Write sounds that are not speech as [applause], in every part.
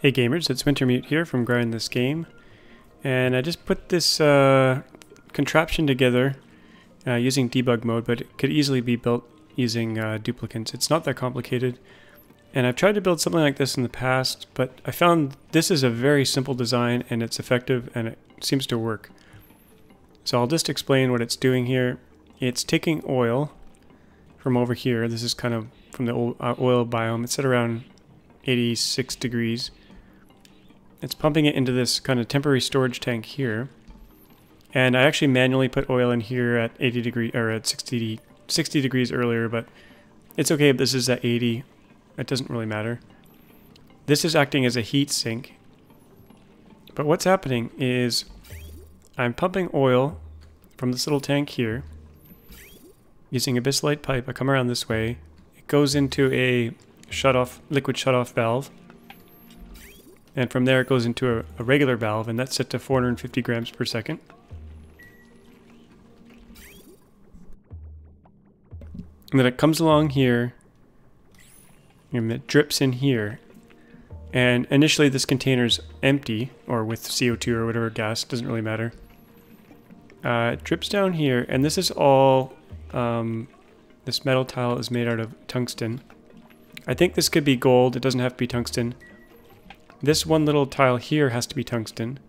Hey gamers, it's Wintermute here from Grind This Game, and I just put this uh, contraption together uh, using debug mode, but it could easily be built using uh, duplicants. It's not that complicated, and I've tried to build something like this in the past, but I found this is a very simple design and it's effective and it seems to work. So I'll just explain what it's doing here. It's taking oil from over here. This is kind of from the uh, oil biome. It's at around 86 degrees it's pumping it into this kind of temporary storage tank here. And I actually manually put oil in here at 80 degree or at 60, 60 degrees earlier, but it's okay if this is at 80. It doesn't really matter. This is acting as a heat sink. But what's happening is I'm pumping oil from this little tank here using a abyssalite pipe. I come around this way. It goes into a shut off liquid shut off valve and from there it goes into a, a regular valve, and that's set to 450 grams per second. And then it comes along here, and it drips in here. And initially this container's empty, or with CO2 or whatever gas, doesn't really matter. Uh, it drips down here, and this is all, um, this metal tile is made out of tungsten. I think this could be gold, it doesn't have to be tungsten. This one little tile here has to be tungsten.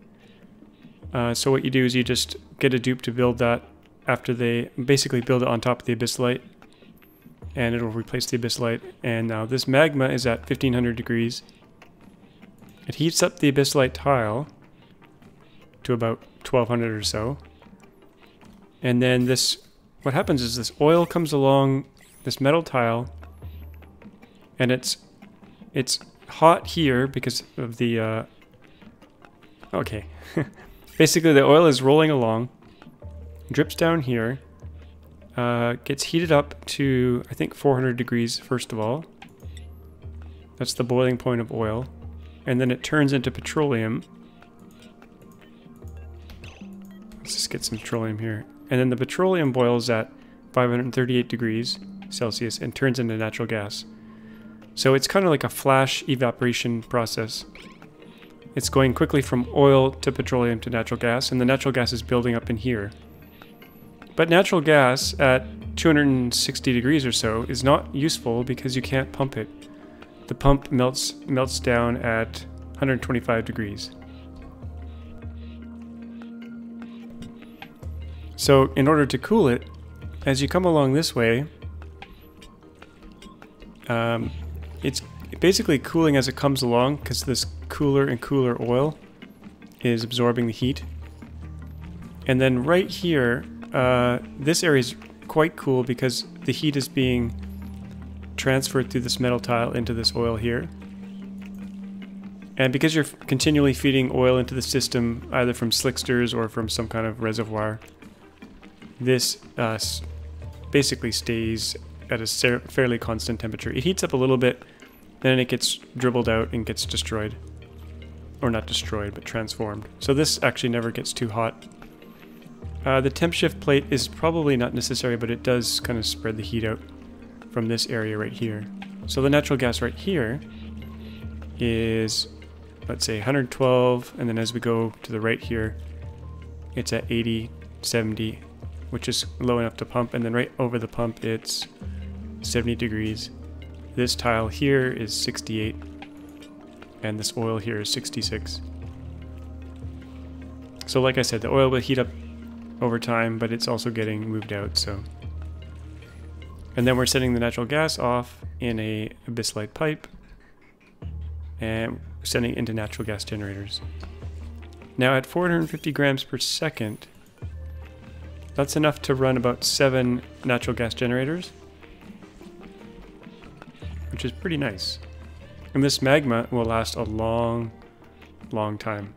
Uh, so what you do is you just get a dupe to build that after they basically build it on top of the abyssalite and it'll replace the abyssalite. And now this magma is at 1500 degrees. It heats up the abyssalite tile to about 1200 or so. And then this, what happens is this oil comes along this metal tile and it's, it's hot here because of the, uh, okay. [laughs] Basically the oil is rolling along, drips down here, uh, gets heated up to, I think 400 degrees first of all. That's the boiling point of oil. And then it turns into petroleum. Let's just get some petroleum here. And then the petroleum boils at 538 degrees Celsius and turns into natural gas. So it's kind of like a flash evaporation process. It's going quickly from oil to petroleum to natural gas, and the natural gas is building up in here. But natural gas at 260 degrees or so is not useful because you can't pump it. The pump melts melts down at 125 degrees. So in order to cool it, as you come along this way, um, it's basically cooling as it comes along because this cooler and cooler oil is absorbing the heat. And then right here, uh, this area is quite cool because the heat is being transferred through this metal tile into this oil here. And because you're continually feeding oil into the system, either from slicksters or from some kind of reservoir, this uh, basically stays at a fairly constant temperature. It heats up a little bit, then it gets dribbled out and gets destroyed. Or not destroyed, but transformed. So this actually never gets too hot. Uh, the temp shift plate is probably not necessary, but it does kind of spread the heat out from this area right here. So the natural gas right here is, let's say 112, and then as we go to the right here, it's at 80, 70, which is low enough to pump, and then right over the pump it's 70 degrees. This tile here is 68, and this oil here is 66. So like I said, the oil will heat up over time, but it's also getting moved out, so. And then we're setting the natural gas off in a abyssalite pipe, and sending into natural gas generators. Now at 450 grams per second, that's enough to run about seven natural gas generators which is pretty nice. And this magma will last a long, long time.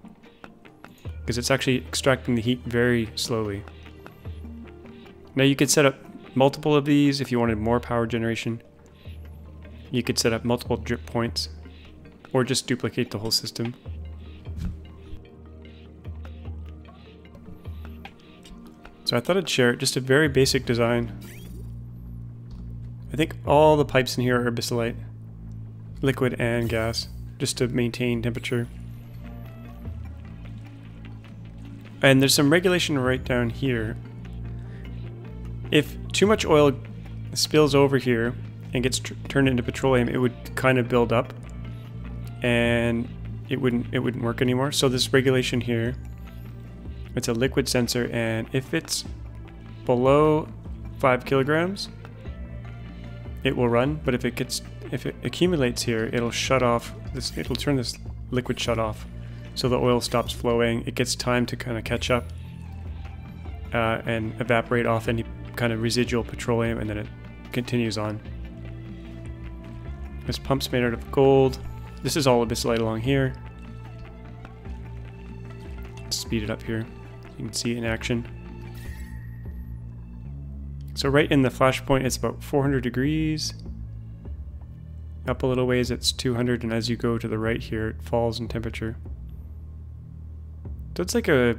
Because it's actually extracting the heat very slowly. Now you could set up multiple of these if you wanted more power generation. You could set up multiple drip points, or just duplicate the whole system. So I thought I'd share just a very basic design. I think all the pipes in here are abyssalite, liquid and gas. just to maintain temperature. And there's some regulation right down here. If too much oil spills over here and gets turned into petroleum, it would kind of build up and it wouldn't it wouldn't work anymore. So this regulation here, it's a liquid sensor and if it's below five kilograms, it will run, but if it gets if it accumulates here, it'll shut off this it'll turn this liquid shut off. So the oil stops flowing. It gets time to kind of catch up uh, and evaporate off any kind of residual petroleum and then it continues on. This pump's made out of gold. This is all abyssalite along here. Let's speed it up here. You can see it in action. So right in the flashpoint, it's about 400 degrees. Up a little ways, it's 200, and as you go to the right here, it falls in temperature. So it's like a,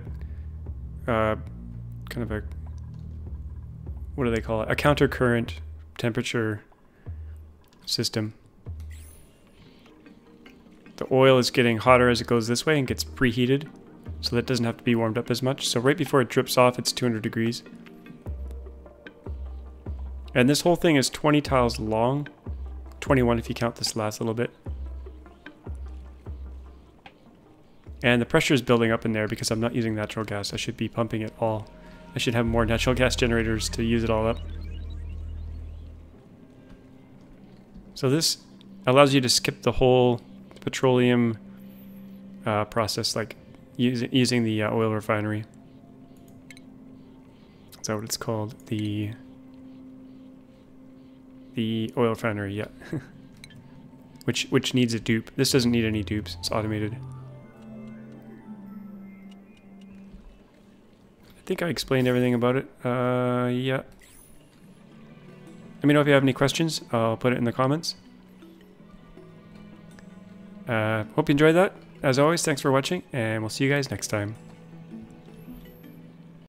uh, kind of a, what do they call it? A counter current temperature system. The oil is getting hotter as it goes this way and gets preheated, so that doesn't have to be warmed up as much. So right before it drips off, it's 200 degrees. And this whole thing is 20 tiles long. 21 if you count this last little bit. And the pressure is building up in there because I'm not using natural gas. I should be pumping it all. I should have more natural gas generators to use it all up. So this allows you to skip the whole petroleum uh, process, like use, using the uh, oil refinery. Is that what it's called? The the oil refinery, yeah. [laughs] which which needs a dupe. This doesn't need any dupes. It's automated. I think I explained everything about it. Uh, yeah. Let me know if you have any questions. I'll put it in the comments. Uh, hope you enjoyed that. As always, thanks for watching, and we'll see you guys next time.